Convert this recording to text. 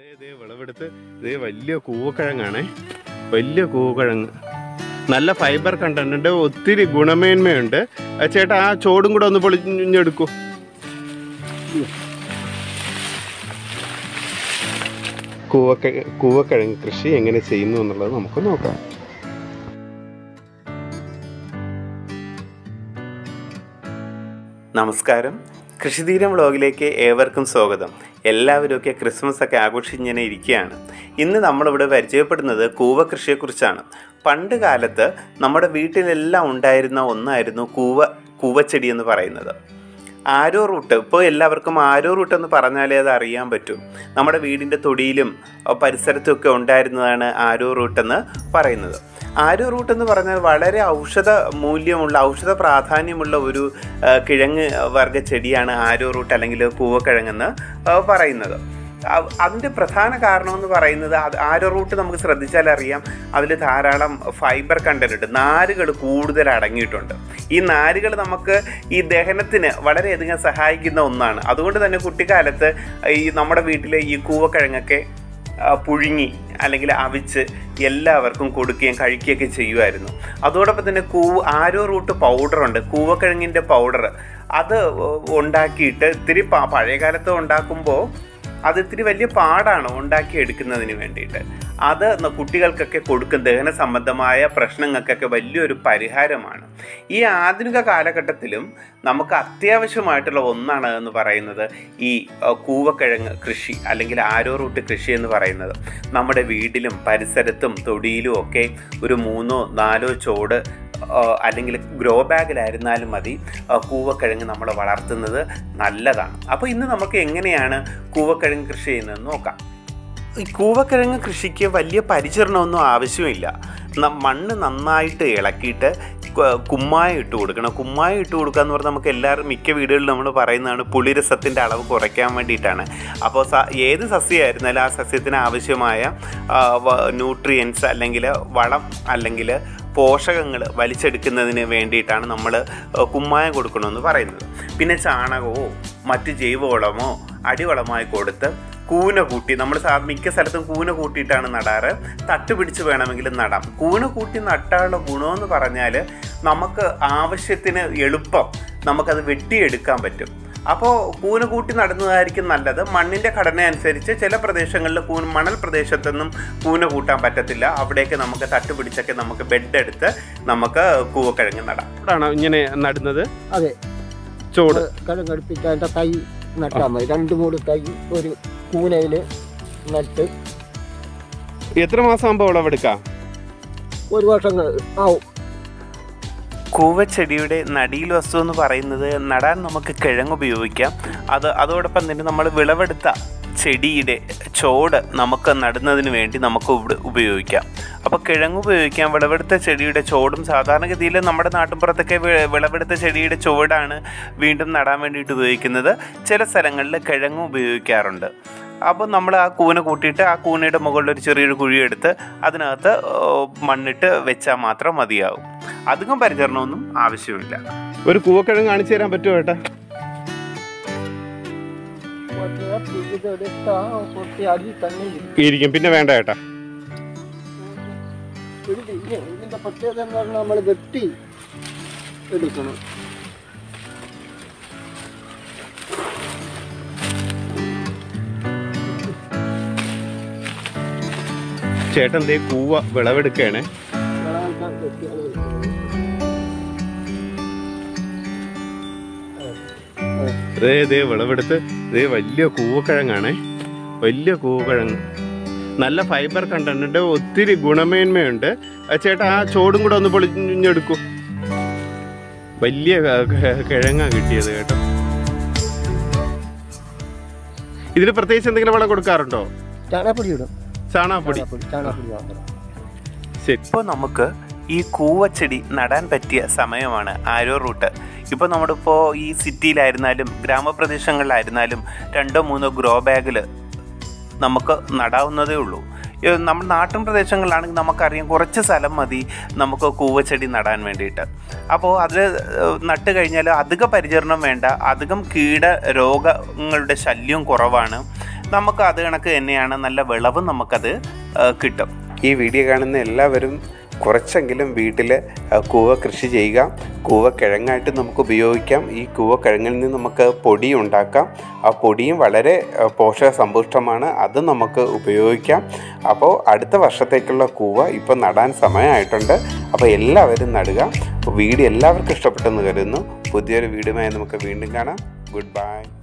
വിളവെടുത്ത് ഇതേ വലിയ കൂവക്കിഴങ്ങാണേ. വലിയ കൂവക്കിഴങ്ങ്. നല്ല ഫൈബർ കണ്ടന്റ് ഉണ്ട് ഒത്തിരി ഗുണമേന്മയുണ്ട്. ചേട്ടാ ആ ചോടും കൂടെ ഒന്ന് പൊളിഞ്ഞെടുക്കൂ കൂവക്ക കൂവക്കിഴങ്ങ് കൃഷി എങ്ങനെ ചെയ്യുന്നു എന്നുള്ളത് നമുക്ക് നോക്കാം. നമസ്കാരം. കൃഷിതീരം വ്ളോഗിലേക്ക് ഏവർക്കും സ്വാഗതം. എല്ലാവരും ഒക്കെ ക്രിസ്മസ് ഒക്കെ ആഘോഷിച്ചിങ്ങനെ ഇരിക്കുകയാണ്. ഇന്ന് നമ്മളിവിടെ പരിചയപ്പെടുന്നത് കൂവ കൃഷിയെക്കുറിച്ചാണ്. പണ്ട് കാലത്ത് നമ്മുടെ വീട്ടിലെല്ലാം ഉണ്ടായിരുന്ന ഒന്നായിരുന്നു കൂവ കൂവച്ചെടി എന്ന് പറയുന്നത്. Arrowroot. ഇപ്പോൾ എല്ലാവർക്കും ആരോ റൂട്ട് എന്ന് പറഞ്ഞാലേ അത് അറിയാൻ പറ്റൂ. നമ്മുടെ വീടിന്റെ തൊടിയിലും പരിസരത്തും ഒക്കെ ഉണ്ടായിരുന്നതാണ് ആരോ റൂട്ട് എന്ന് പറയുന്നത്. ആരോ റൂട്ട് എന്ന് പറഞ്ഞാൽ വളരെ ഔഷധ മൂല്യമുള്ള ഔഷധ പ്രാധാന്യമുള്ള ഒരു കിഴങ്ങ് വർഗ ചെടിയാണ് ആരോ റൂട്ട് അല്ലെങ്കിൽ കൂവക്കിഴങ്ങെന്ന് പറയുന്നത്. അതിന്റെ പ്രധാന കാരണം എന്ന് പറയുന്നത് അത് ആരോ റൂട്ട് നമുക്ക് ശ്രദ്ധിച്ചാൽ അറിയാം. അതിൽ ധാരാളം ഫൈബർ കണ്ടന്റ് ഉണ്ട്. നാരുകൾ കൂടുതൽ അടങ്ങിയിട്ടുണ്ട്. ഈ നാരുകൾ നമുക്ക് ഈ ദഹനത്തിന് വളരെയധികം സഹായിക്കുന്ന ഒന്നാണ്. അതുകൊണ്ട് തന്നെ കുട്ടിക്കാലത്ത് ഈ നമ്മുടെ വീട്ടിലെ ഈ കൂവക്കിഴങ്ങൊക്കെ പുഴുങ്ങി അല്ലെങ്കിൽ അവിച്ച് എല്ലാവർക്കും കൊടുക്കുകയും കഴിക്കുകയൊക്കെ ചെയ്യുമായിരുന്നു. അതോടൊപ്പം തന്നെ കൂവ് ആരോ റൂട്ട് പൗഡറുണ്ട് കൂവക്കിഴങ്ങിന്റെ പൗഡർ അത് ഉണ്ടാക്കിയിട്ട് ഇത്തിരി പഴയകാലത്ത് പഴയ കാലത്ത് ഉണ്ടാക്കുമ്പോൾ അത് ഇത്തിരി വലിയ പാടാണ് ഉണ്ടാക്കി എടുക്കുന്നതിന് വേണ്ടിയിട്ട്. അത് കുട്ടികൾക്കൊക്കെ കൊടുക്കും. ദഹന സംബന്ധമായ പ്രശ്നങ്ങൾക്കൊക്കെ വലിയൊരു പരിഹാരമാണ്. ഈ ആധുനിക കാലഘട്ടത്തിലും നമുക്ക് അത്യാവശ്യമായിട്ടുള്ള ഒന്നാണ് എന്ന് പറയുന്നത് ഈ കൂവക്കിഴങ്ങ് കൃഷി അല്ലെങ്കിൽ ആരോ റൂട്ട് കൃഷി എന്ന് പറയുന്നത്. നമ്മുടെ വീട്ടിലും പരിസരത്തും തൊടിയിലും ഒക്കെ ഒരു മൂന്നോ നാലോ ചോട് അല്ലെങ്കിൽ ഗ്രോ ബാഗിലായിരുന്നാലും മതി. കൂവക്കിഴങ്ങ് നമ്മൾ വളർത്തുന്നത് നല്ലതാണ്. അപ്പോൾ ഇന്ന് നമുക്ക് എങ്ങനെയാണ് കൂവക്കിഴങ്ങ് കൃഷി ചെയ്യുന്നതെന്ന് നോക്കാം. ഈ കൂവക്കിഴങ്ങ് കൃഷിക്ക് വലിയ പരിചരണമൊന്നും ആവശ്യമില്ല. മണ്ണ് നന്നായിട്ട് ഇളക്കിയിട്ട് കുമ്മായ ഇട്ട് കൊടുക്കണം. കുമ്മായം ഇട്ട് കൊടുക്കുക എന്ന് പറഞ്ഞാൽ നമുക്ക് എല്ലാവരും മിക്ക വീടുകളിലും നമ്മൾ പറയുന്നതാണ് പുളിരസത്തിന്റെ അളവ് കുറയ്ക്കാൻ വേണ്ടിയിട്ടാണ്. അപ്പോൾ ഏത് സസ്യമായിരുന്നാലും ആ സസ്യത്തിന് ആവശ്യമായ ന്യൂട്രിയൻസ് അല്ലെങ്കിൽ വളം അല്ലെങ്കിൽ പോഷകങ്ങൾ വലിച്ചെടുക്കുന്നതിന് വേണ്ടിയിട്ടാണ് നമ്മൾ കുമ്മായം കൊടുക്കണമെന്ന് പറയുന്നത്. പിന്നെ ചാണകമോ മറ്റ് ജൈവവളമോ അടിവളമായി കൊടുത്ത് കൂന കൂട്ടി നമ്മൾ മിക്ക സ്ഥലത്തും കൂന കൂട്ടിയിട്ടാണ് നടാറ്. തട്ട് പിടിച്ച് വേണമെങ്കിൽ നടാം. കൂന കൂട്ടി നട്ടാനുള്ള ഗുണമെന്ന് പറഞ്ഞാൽ നമുക്ക് ആവശ്യത്തിന് എളുപ്പം നമുക്കത് വെട്ടിയെടുക്കാൻ പറ്റും. അപ്പോൾ കൂന് കൂട്ടി നടുന്നതായിരിക്കും നല്ലത്. മണ്ണിന്റെ ഘടന അനുസരിച്ച് ചില പ്രദേശങ്ങളിൽ കൂൻ മണൽ പ്രദേശത്തൊന്നും കൂന കൂട്ടാൻ പറ്റത്തില്ല. അവിടേക്ക് നമുക്ക് തട്ട് പിടിച്ചൊക്കെ നമുക്ക് ബെഡ് എടുത്ത് നമുക്ക് കൂവക്കിഴങ്ങ് നടാം. ഇങ്ങനെ നടുന്നത്. അതെ. ചോട്. കിഴങ്ങടുപ്പിക്കാന്റെ അതിന്റെ തൈ നട്ടാൽ മതി. രണ്ട് മൂന്ന് തൈ ഒരു കൂനയിൽ നട്ട് എത്ര മാസം ആകുമ്പോൾ വിളവെടുക്കാം ഒരു വർഷം ആവും. കൂവച്ചെടിയുടെ നടിയിൽ വസ്തു എന്ന് പറയുന്നത് നടാൻ നമുക്ക് കിഴങ്ങ് ഉപയോഗിക്കാം. അത് അതോടൊപ്പം തന്നെ നമ്മൾ വിളവെടുത്ത ചെടിയുടെ ചോട് നമുക്ക് നടുന്നതിന് വേണ്ടി നമുക്ക് ഉപ- ഉപയോഗിക്കാം. അപ്പോൾ കിഴങ്ങ് ഉപയോഗിക്കാം. വിളവെടുത്ത ചെടിയുടെ ചോടും സാധാരണഗതിയിൽ നമ്മുടെ നാട്ടിൻപുറത്തൊക്കെ വിളവെടുത്ത ചെടിയുടെ ചോടാണ് വീണ്ടും നടാൻ വേണ്ടിയിട്ട് ഉപയോഗിക്കുന്നത്. ചില സ്ഥലങ്ങളിൽ കിഴങ്ങ് ഉപയോഗിക്കാറുണ്ട്. അപ്പോൾ നമ്മൾ ആ കൂന കൂട്ടിയിട്ട് ആ കൂനയുടെ മുകളിൽ ഒരു ചെറിയൊരു കുഴിയെടുത്ത് അതിനകത്ത് മണ്ണിട്ട് വെച്ചാൽ മാത്രം മതിയാവും. അധികം പരിചരണമൊന്നും ആവശ്യമില്ല ഒരു കൂവക്കിഴങ്ങ് കാണിച്ചു തരാൻ പറ്റുമോ ഏട്ടാ ഇരിക്കും. പിന്നെ വേണ്ട ഏട്ടാ. ഇതിന്റെ ചേട്ടൻ ദേ കൂവ വിളവെടുക്കുകയാണേ ദേ വിളവെടുത്ത്. ഇതേ വലിയ കൂവക്കിഴങ്ങാണേ. വലിയ കൂവക്കിഴങ്ങ്. നല്ല ഫൈബർ കണ്ടന്റ് ഉണ്ട്. ഒത്തിരി ഗുണമേന്മയുണ്ട്. ചേട്ടാ ആ ചോടും കൂടെ ഒന്ന് പൊളിഞ്ഞെടുക്കൂ. വലിയ കിഴങ്ങ കിട്ടിയത് കേട്ടോ. ഇതിന് പ്രത്യേകിച്ച് എന്തെങ്കിലും വളം കൊടുക്കാറുണ്ടോ? ചാണാപ്പൊടി ഇടും. ചാണാപ്പൊടി ശരി. ഇപ്പൊ നമുക്ക് ഈ കൂവച്ചെടി നടാൻ പറ്റിയ സമയമാണ് ആരോ റൂട്ട്. ഇപ്പോൾ നമ്മളിപ്പോൾ ഈ സിറ്റിയിലായിരുന്നാലും ഗ്രാമപ്രദേശങ്ങളിലായിരുന്നാലും രണ്ടോ മൂന്നോ ഗ്രോ ബാഗിൽ നമുക്ക് നടാവുന്നതേ ഉള്ളൂ. നമ്മൾ നാട്ടിൻ പ്രദേശങ്ങളിലാണെങ്കിൽ നമുക്കറിയാം കുറച്ച് സ്ഥലം മതി നമുക്ക് കൂവച്ചെടി നടാൻ വേണ്ടിയിട്ട്. അപ്പോൾ അത് നട്ട് കഴിഞ്ഞാൽ അധിക പരിചരണം വേണ്ട അധികം കീട രോഗങ്ങളുടെ ശല്യം കുറവാണ്. നമുക്ക് അത് കണക്ക് തന്നെയാണ് നല്ല വിളവ് നമുക്കത് കിട്ടും. ഈ വീഡിയോ കാണുന്ന എല്ലാവരും കുറച്ചെങ്കിലും വീട്ടിൽ കൂവ കൃഷി ചെയ്യുക. കൂവ കിഴങ്ങായിട്ട് നമുക്ക് ഉപയോഗിക്കാം. ഈ കൂവ കിഴങ്ങിൽ നിന്ന് നമുക്ക് പൊടി ഉണ്ടാക്കാം. ആ പൊടിയും വളരെ പോഷക സമ്പുഷ്ടമാണ് അത് നമുക്ക് ഉപയോഗിക്കാം. അപ്പോൾ അടുത്ത വർഷത്തേക്കുള്ള കൂവ ഇപ്പോൾ നടാൻ സമയമായിട്ടുണ്ട്. അപ്പോൾ എല്ലാവരും നടുക. വീഡിയോ എല്ലാവർക്കും ഇഷ്ടപ്പെട്ടെന്ന് കരുതുന്നു. പുതിയൊരു വീടുമായി നമുക്ക് വീണ്ടും കാണാം. Good bye